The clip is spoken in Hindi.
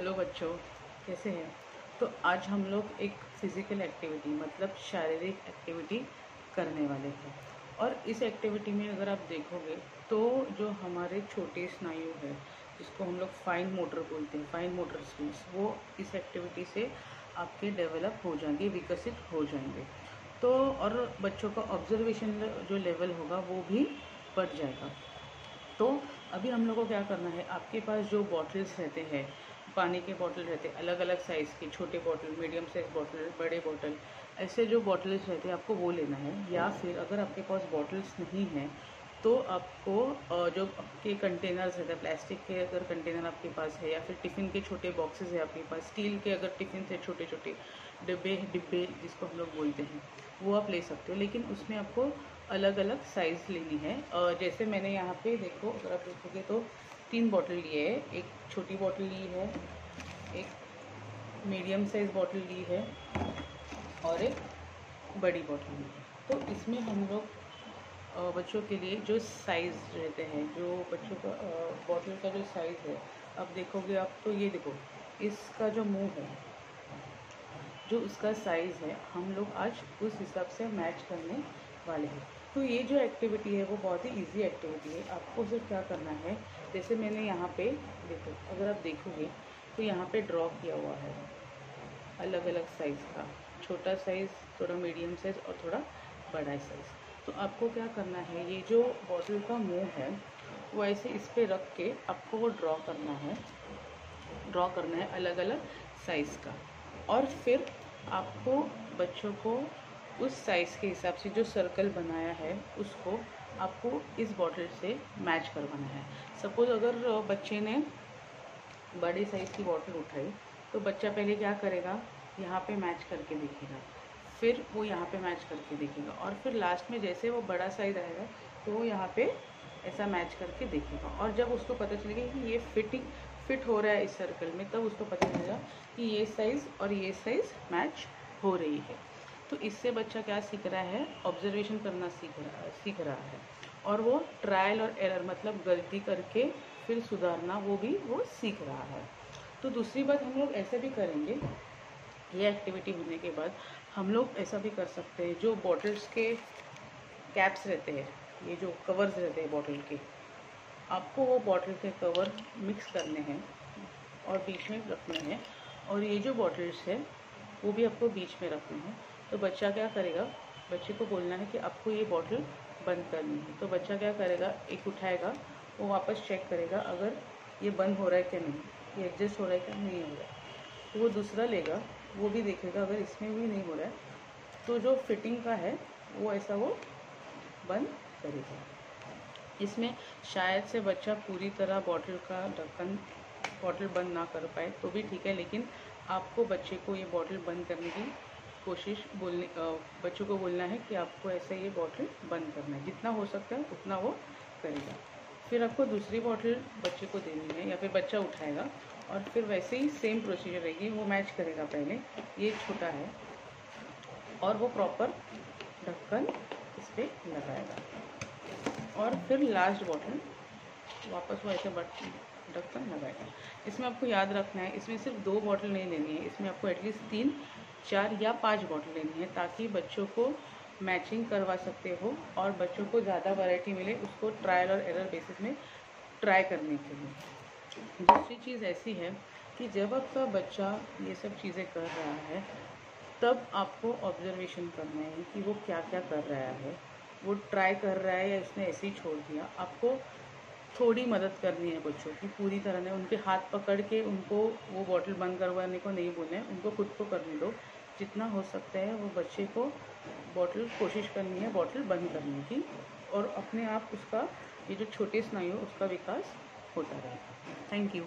हेलो बच्चों, कैसे हैं? तो आज हम लोग एक फ़िज़िकल एक्टिविटी मतलब शारीरिक एक्टिविटी करने वाले हैं। और इस एक्टिविटी में अगर आप देखोगे तो जो हमारे छोटे स्नायु है, जिसको हम लोग फाइन मोटर बोलते हैं फाइन मोटर स्किल्स वो इस एक्टिविटी से आपके डेवलप हो जाएँगे, विकसित हो जाएँगे। तो और बच्चों का ऑब्जर्वेशन जो लेवल होगा, वो भी बढ़ जाएगा। तो अभी हम लोग को क्या करना है, आपके पास जो बॉटल्स रहते हैं पानी के बॉटल रहते हैं अलग अलग साइज़ के छोटे बॉटल मीडियम साइज़ बॉटल बड़े बॉटल ऐसे जो बॉटल्स रहते हैं आपको वो लेना है। या फिर अगर आपके पास बॉटल्स नहीं हैं तो आपको जो आपके कंटेनर्स रहते हैं प्लास्टिक के अगर कंटेनर आपके पास है या फिर टिफ़िन के छोटे बॉक्सेस है आपके पास स्टील के अगर टिफ़िन से छोटे छोटे डिब्बे डिब्बे जिसको हम लोग बोलते हैं वो आप ले सकते हो। लेकिन उसमें आपको अलग अलग साइज़ लेनी है। और जैसे मैंने यहाँ पे देखो, अगर आप देखोगे तो तीन बॉटल लिए है। एक छोटी बॉटल ली है, एक मीडियम साइज़ बॉटल ली है और एक बड़ी बॉटल ली है। तो इसमें हम लोग बच्चों के लिए जो साइज़ रहते हैं, जो बच्चों का बॉटल का जो साइज़ है अब देखोगे, आप तो ये देखो, इसका जो मुँह है, जो उसका साइज़ है, हम लोग आज उस हिसाब से मैच करने वाले हैं। तो ये जो एक्टिविटी है, वो बहुत ही इजी एक्टिविटी है। आपको सिर्फ़ क्या करना है, जैसे मैंने यहाँ पे देखो, अगर आप देखोगे तो यहाँ पे ड्रॉ किया हुआ है। अलग अलग साइज़ का। छोटा साइज़ थोड़ा मीडियम साइज़ और थोड़ा बड़ा साइज़ तो आपको क्या करना है, ये जो बॉटल का मुँह है, वो ऐसे इस पर रख के आपको वो ड्रॉ करना है। ड्रॉ करना है अलग अलग साइज़ का। और फिर आपको बच्चों को उस साइज़ के हिसाब से जो सर्कल बनाया है, उसको आपको इस बॉटल से मैच करवाना है। सपोज़ अगर बच्चे ने बड़े साइज़ की बॉटल उठाई तो बच्चा पहले क्या करेगा? यहाँ पे मैच करके देखेगा। फिर वो यहाँ पे मैच करके देखेगा और फिर लास्ट में जैसे वो बड़ा साइज़ आएगा तो वो यहाँ पे ऐसा मैच करके देखेगा। और जब उसको पता चलेगा कि ये फिटिंग फिट हो रहा है इस सर्कल में, तब उसको पता चलेगा कि ये साइज़ और ये साइज़ मैच हो रही है। तो इससे बच्चा क्या सीख रहा है? ऑब्जर्वेशन करना सीख रहा है, सीख रहा है। और वो ट्रायल और एरर मतलब गलती करके फिर सुधारना, वो भी वो सीख रहा है। तो दूसरी बात हम लोग ऐसे भी करेंगे, ये एक्टिविटी होने के बाद हम लोग ऐसा भी कर सकते हैं, जो बॉटल्स के कैप्स रहते हैं, ये जो कवर्स रहते हैं बॉटल के, आपको वो बॉटल के कवर मिक्स करने हैं और बीच में रखने हैं। और ये जो बॉटल्स है, वो भी आपको बीच में रखने हैं। तो बच्चा क्या करेगा? बच्चे को बोलना है कि आपको ये बॉटल बंद करनी है। तो बच्चा क्या करेगा? एक उठाएगा, वो वापस चेक करेगा अगर ये बंद हो रहा है क्या नहीं। ये एडजस्ट हो रहा है क्या नहीं हो रहा है। तो वो दूसरा लेगा, वो भी देखेगा अगर इसमें भी नहीं हो रहा है तो जो फिटिंग का है, वो ऐसा वो बंद करेगा। इसमें शायद से बच्चा पूरी तरह बॉटल का ढक्कन बॉटल बंद ना कर पाए तो भी ठीक है, लेकिन आपको बच्चे को ये बॉटल बंद करने की कोशिश बोलने बच्चों को बोलना है कि आपको ऐसे ये बॉटल बंद करना है। जितना हो सकता है उतना वो करेगा। फिर आपको दूसरी बॉटल बच्चे को देनी है या फिर बच्चा उठाएगा और फिर वैसे ही सेम प्रोसीजर रहेगी, वो मैच करेगा पहले। ये छोटा है और वो प्रॉपर ढक्कन इस पर लगाएगा। और फिर लास्ट बॉटल वापस वो ऐसे बट, ढक्कन लगाएगा। इसमें आपको याद रखना है, इसमें सिर्फ़ दो बॉटल नहीं लेनी है, इसमें आपको एटलीस्ट तीन चार या पाँच बॉटल लेनी है ताकि बच्चों को मैचिंग करवा सकते हो और बच्चों को ज़्यादा वैरायटी मिले उसको ट्रायल और एरर बेसिस में ट्राई करने के लिए। दूसरी चीज़ ऐसी है कि जब आपका बच्चा ये सब चीज़ें कर रहा है, तब आपको ऑब्जर्वेशन करना है कि वो क्या क्या कर रहा है। वो ट्राई कर रहा है या उसने ऐसे ही छोड़ दिया। आपको थोड़ी मदद करनी है बच्चों की, पूरी तरह ने उनके हाथ पकड़ के उनको वो बॉटल बंद करवाने को नहीं बोले। उनको खुद को करने दो। जितना हो सकता है वो बच्चे को बॉटल कोशिश करनी है बॉटल बंद करने की। और अपने आप उसका, ये जो छोटे स्नायु उसका विकास होता रहेगा थैंक यू